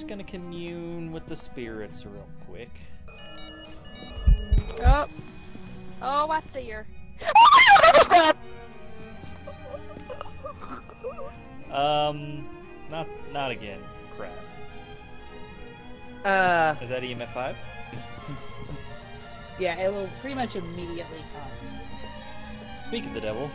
just gonna commune with the spirits real quick. Oh. Oh, I see her. Oh my god, Um, not not again. Crap. Uh, Is that EMF five? yeah, it will pretty much immediately come. Speak of the devil.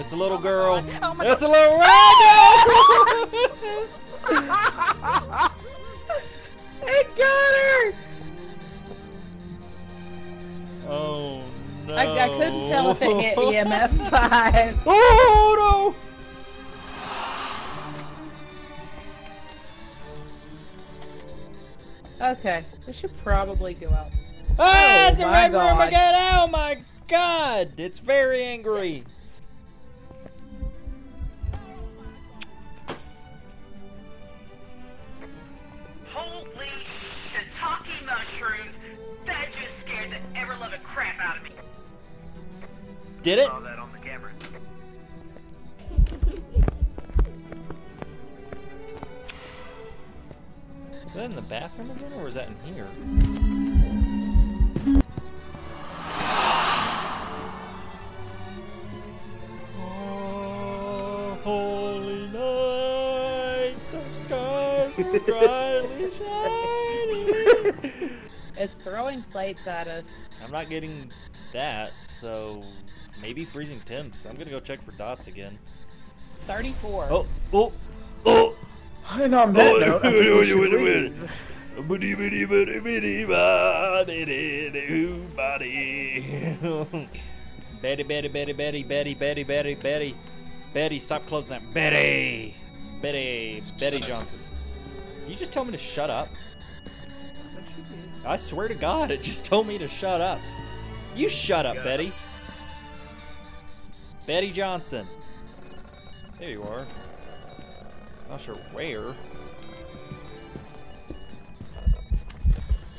It's a little Oh girl. God. Oh it's God. a little rhino. It got her! oh no. I, I couldn't tell if it hit E EMF 5. Oh no! Okay, we should probably go out. no! Ah, Oh the my red room again! Oh my god! It's very angry. The crap out of me. Did it? Saw that on the camera. Was that in the bathroom again, or was that in here? Oh, holy night, the skies are dryly shining. It's throwing plates at us. I'm not getting that, so maybe freezing temps. I'm gonna go check for dots again. 34. Oh, oh, oh! And on that note, I think we should leave. Betty, Betty, Betty, Betty, Betty, Betty, Betty, Betty, Betty, stop closing that. Betty, Betty, Betty Johnson. You just told me to shut up. I swear to God, it just told me to shut up. You shut up, Betty. Betty Johnson. There you are. Not sure where.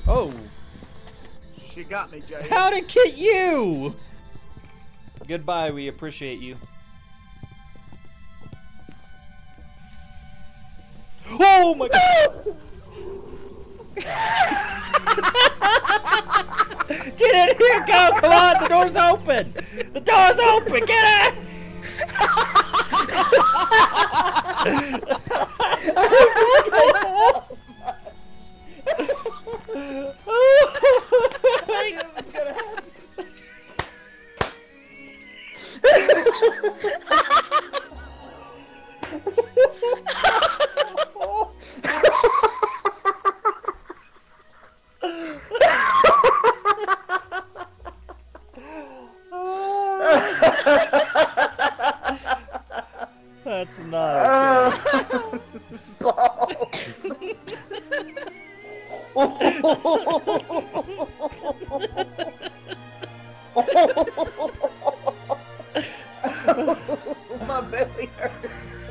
Oh, She got me, Jay. how'd it get you? Goodbye, we appreciate you. Oh my god! Get in here, go! Come on, the door's open! The door's open! Get in! That's not uh, okay. My belly hurts.